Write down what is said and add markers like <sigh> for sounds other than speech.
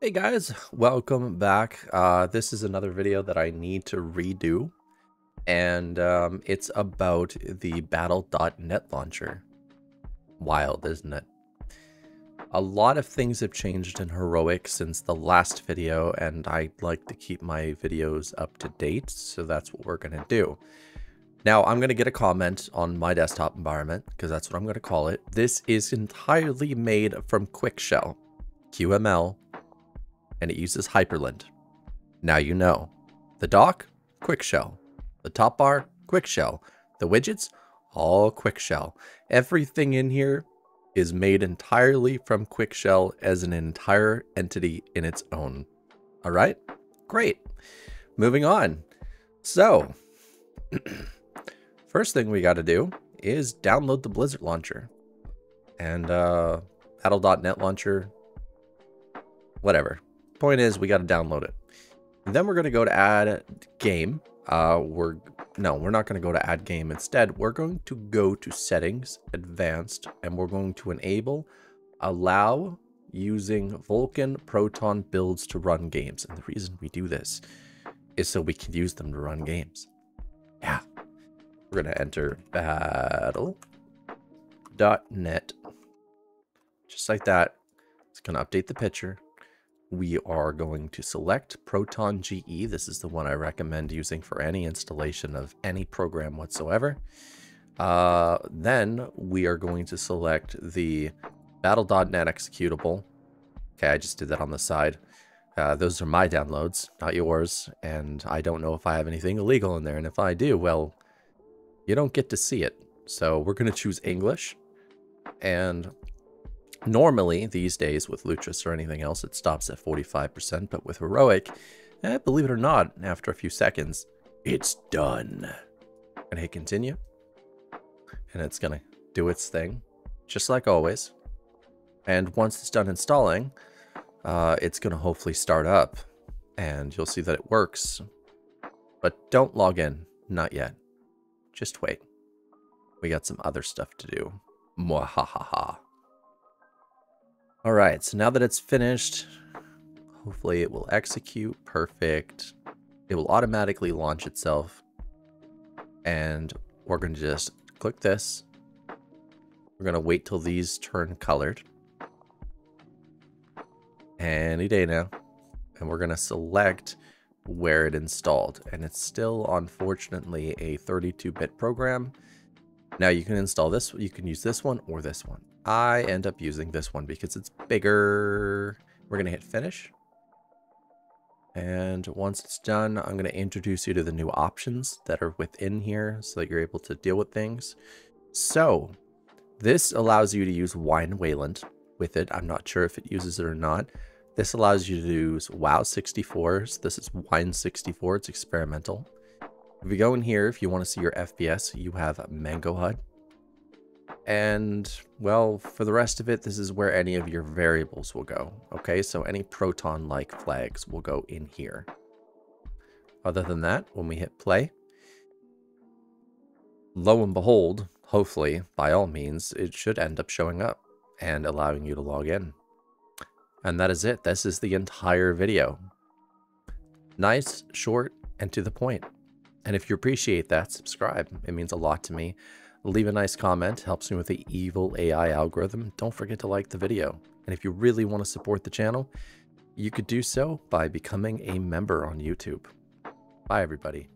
Hey guys, welcome back. Uh, this is another video that I need to redo, and um, it's about the Battle.net launcher. Wild, isn't it? A lot of things have changed in Heroic since the last video, and I like to keep my videos up to date, so that's what we're going to do. Now, I'm going to get a comment on my desktop environment, because that's what I'm going to call it. This is entirely made from QuickShell, QML, and it uses Hyprland. Now you know. The dock, QuickShell. The top bar, QuickShell. The widgets, all QuickShell. Everything in here is made entirely from QuickShell as an entire entity in its own. All right? Great. Moving on. So, <clears throat> first thing we got to do is download the Blizzard launcher. And uh, Battle.net launcher, whatever. Point is, we got to download it. And then we're going to go to add game. Uh, we're no, we're not going to go to add game. Instead, we're going to go to settings, advanced, and we're going to enable allow using Vulkan Proton builds to run games. And the reason we do this is so we can use them to run games. Yeah. We're going to enter battle.net. Just like that. It's going to update the picture we are going to select Proton GE. This is the one I recommend using for any installation of any program whatsoever. Uh, then we are going to select the battle.net executable. Okay, I just did that on the side. Uh, those are my downloads, not yours, and I don't know if I have anything illegal in there, and if I do, well, you don't get to see it. So we're going to choose English, and Normally, these days with Lutris or anything else, it stops at 45%, but with Heroic, eh, believe it or not, after a few seconds, it's done. And hit continue. And it's going to do its thing, just like always. And once it's done installing, uh, it's going to hopefully start up. And you'll see that it works. But don't log in. Not yet. Just wait. We got some other stuff to do. Mwahaha. All right, so now that it's finished, hopefully it will execute perfect. It will automatically launch itself. And we're going to just click this. We're going to wait till these turn colored. Any day now. And we're going to select where it installed. And it's still, unfortunately, a 32-bit program. Now you can install this, you can use this one or this one. I end up using this one because it's bigger. We're going to hit finish. And once it's done, I'm going to introduce you to the new options that are within here so that you're able to deal with things. So this allows you to use Wine Wayland with it. I'm not sure if it uses it or not. This allows you to use WoW 64s. This is Wine 64. It's experimental. If you go in here, if you want to see your FPS, you have Mango HUD. And, well, for the rest of it, this is where any of your variables will go. Okay, so any proton-like flags will go in here. Other than that, when we hit play, lo and behold, hopefully, by all means, it should end up showing up and allowing you to log in. And that is it. This is the entire video. Nice, short, and to the point. And if you appreciate that, subscribe. It means a lot to me. Leave a nice comment, helps me with the evil AI algorithm. Don't forget to like the video. And if you really want to support the channel, you could do so by becoming a member on YouTube. Bye, everybody.